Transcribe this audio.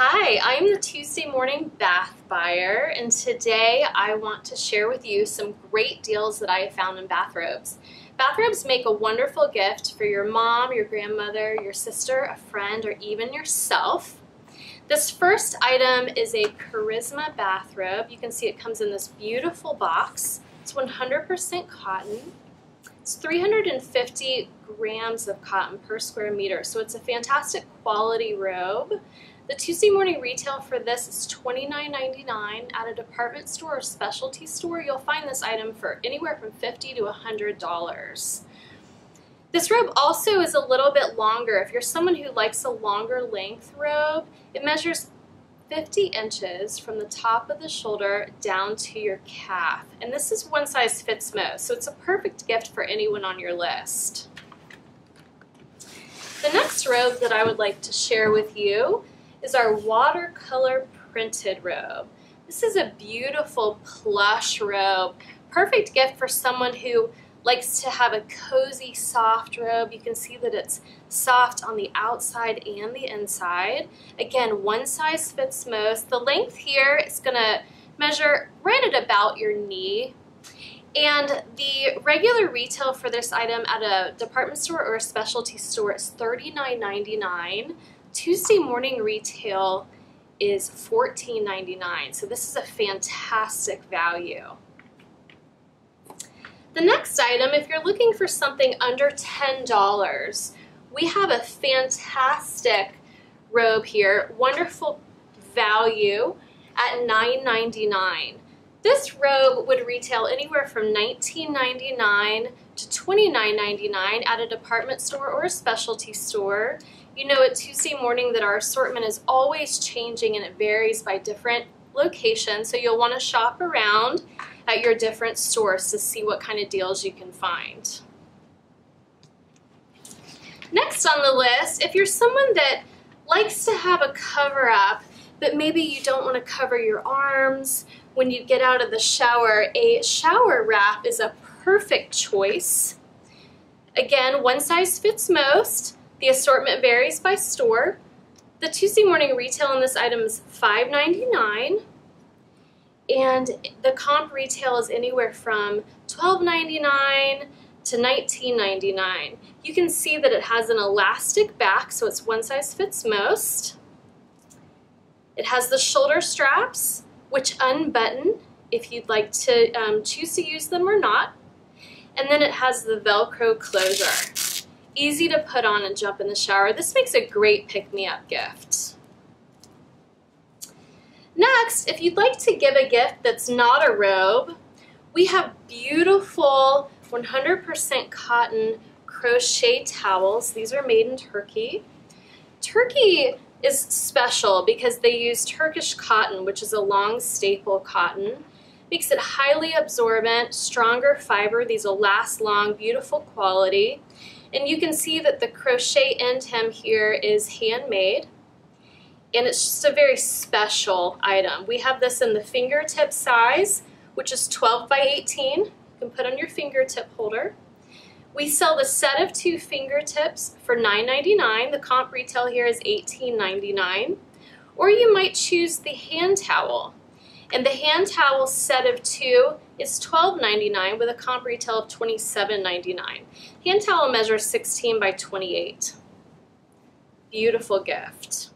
Hi, I'm the Tuesday morning bath buyer, and today I want to share with you some great deals that I have found in bathrobes. Bathrobes make a wonderful gift for your mom, your grandmother, your sister, a friend, or even yourself. This first item is a Charisma bathrobe. You can see it comes in this beautiful box. It's 100% cotton. It's 350 grams of cotton per square meter, so it's a fantastic quality robe. The Tuesday morning retail for this is $29.99. At a department store or specialty store, you'll find this item for anywhere from 50 to $100. This robe also is a little bit longer. If you're someone who likes a longer length robe, it measures 50 inches from the top of the shoulder down to your calf. And this is one size fits most, so it's a perfect gift for anyone on your list. The next robe that I would like to share with you is our watercolor printed robe. This is a beautiful plush robe, perfect gift for someone who likes to have a cozy, soft robe. You can see that it's soft on the outside and the inside. Again, one size fits most. The length here is gonna measure right at about your knee. And the regular retail for this item at a department store or a specialty store is $39.99. Tuesday morning retail is $14.99. So this is a fantastic value. The next item, if you're looking for something under $10, we have a fantastic robe here, wonderful value at $9.99. This robe would retail anywhere from $19.99 to $29.99 at a department store or a specialty store. You know at Tuesday morning that our assortment is always changing and it varies by different locations, so you'll want to shop around at your different stores to see what kind of deals you can find. Next on the list, if you're someone that likes to have a cover up, but maybe you don't want to cover your arms when you get out of the shower, a shower wrap is a perfect choice. Again, one size fits most. The assortment varies by store. The Tuesday morning retail on this item is $5.99 and the comp retail is anywhere from $12.99 to $19.99. You can see that it has an elastic back, so it's one size fits most. It has the shoulder straps, which unbutton if you'd like to um, choose to use them or not. And then it has the Velcro closure. Easy to put on and jump in the shower. This makes a great pick-me-up gift. Next, if you'd like to give a gift that's not a robe, we have beautiful 100% cotton crochet towels. These are made in Turkey. Turkey is special because they use Turkish cotton, which is a long staple cotton. Makes it highly absorbent, stronger fiber. These will last long, beautiful quality. And you can see that the crochet end hem here is handmade and it's just a very special item. We have this in the fingertip size, which is 12 by 18. You can put on your fingertip holder. We sell the set of two fingertips for $9.99. The comp retail here is $18.99. Or you might choose the hand towel. And the hand towel set of two is $12.99 with a comp retail of $27.99. Hand towel measures 16 by 28. Beautiful gift.